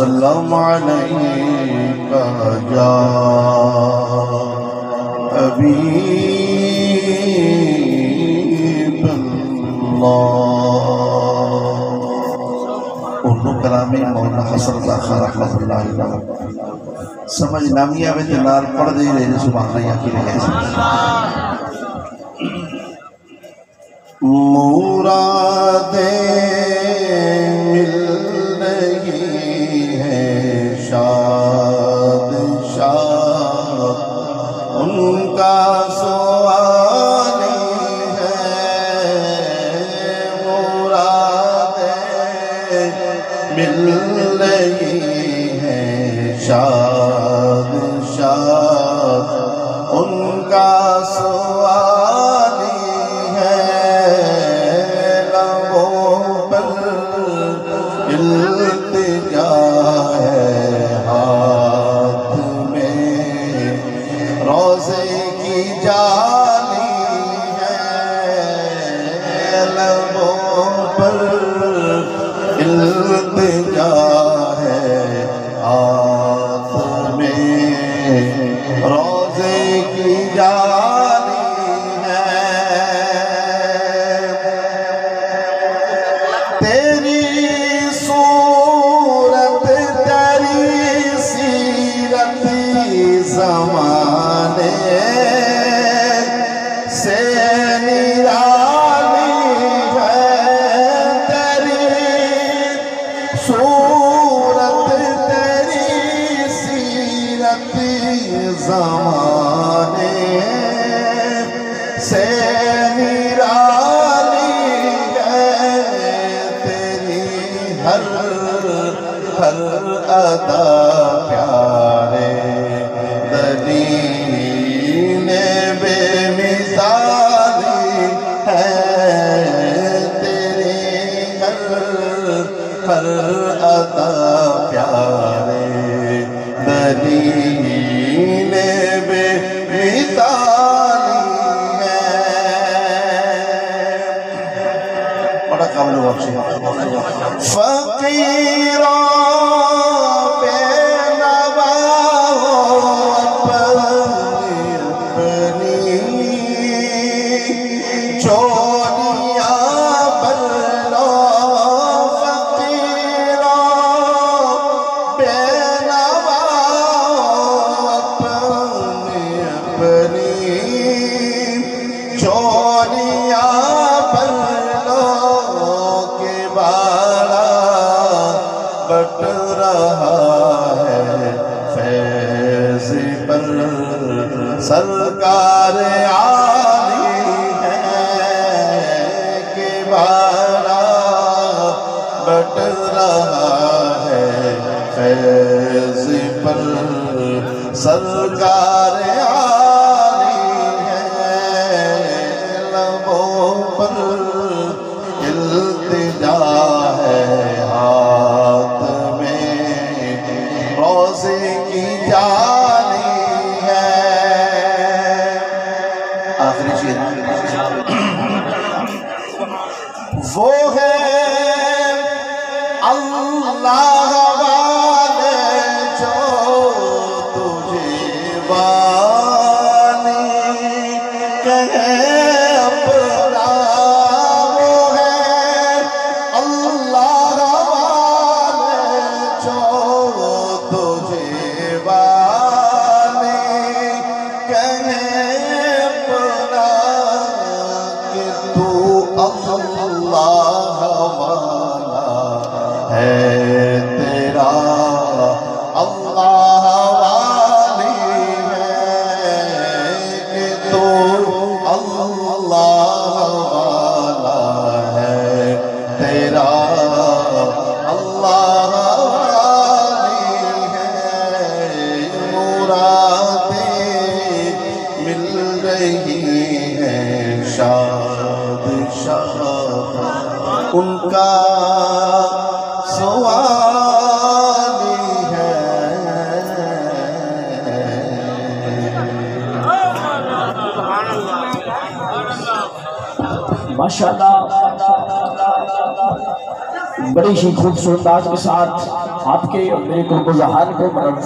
وسلم عليك يا حبيب الله اردو کلامی مولانا حسن اللہ رحمت اللہ علیہ۔ سمجھ نامی آوے تے پڑھ دے رہے سبحان اللہ یا کی رہے مرادیں مل رہی روزے کی جا زمانے سے نرالی ہے، تیری ہر ہر ادا پیارے۔ دلیل بے مثالی ہے، تیری ہر ہر ادا پیارے۔ Joe. رہا ہے۔ فیض پر سرکار عالی ہے کہ بارا بٹ رہا ہے۔ فیض پر سرکار عالی acredito. Vou ان کا سوالی ہے۔ ماشاءاللہ، بڑی ہی خوبصورت کے ساتھ آپ کے اور میرے کو ذہان کو مرم